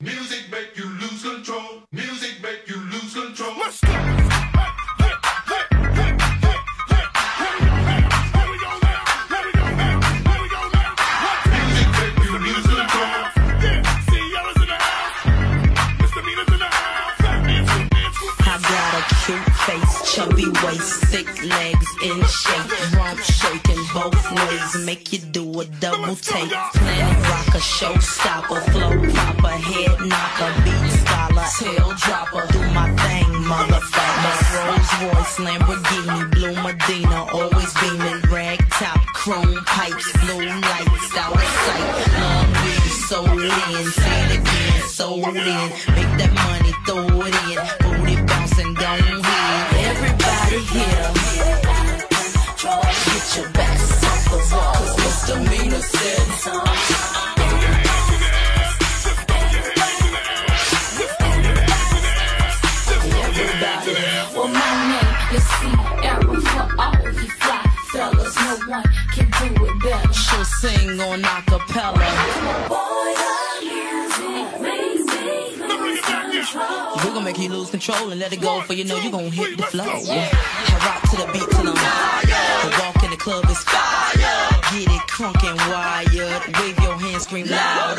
Music cute face, chubby waist, thick legs in shape, rump shaking both ways, make you do a double take. Planet rocker, showstopper, flow proper, head knocker, beat scholar, tail dropper. Do my thing, motherfucker. Rolls Royce, Lamborghini, blue Medina, always beaming, rag top, chrome pipes, blue lights, out of sight. Long weed, sold in, say it again, sold in. Make that money, throw it your backs off the wall, 'cause misdemeanor said. Everybody. Well, my name is Sierra for all you fly fellas. No one can do it better. She'll sing on acapella. Boy, music me lose. We're gonna make you lose control and let it go, for you know you gonna hit the flow. I rock to Get it crunk and wired. Wave your hands, scream loud.